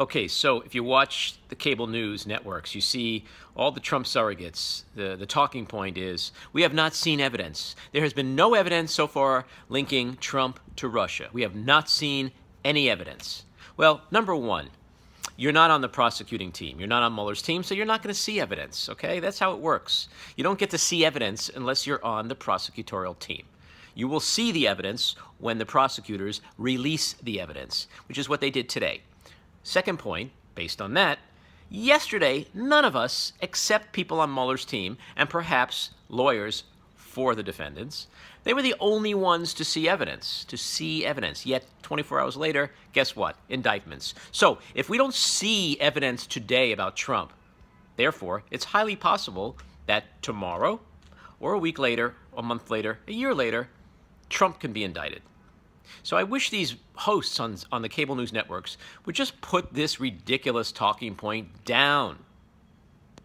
Okay, so if you watch the cable news networks, you see all the Trump surrogates. The, the talking point is we have not seen evidence. There has been no evidence so far linking Trump to Russia. We have not seen any evidence. Well, number one, you're not on the prosecuting team. You're not on Mueller's team, so you're not going to see evidence, okay? That's how it works. You don't get to see evidence unless you're on the prosecutorial team. You will see the evidence when the prosecutors release the evidence, which is what they did today. Second point, based on that, yesterday, none of us, except people on Mueller's team and perhaps lawyers for the defendants, they were the only ones to see evidence, to see evidence. Yet, 24 hours later, guess what? Indictments. So, if we don't see evidence today about Trump, therefore, it's highly possible that tomorrow, or a week later, a month later, a year later, Trump can be indicted. So I wish these hosts on, on the cable news networks would just put this ridiculous talking point down.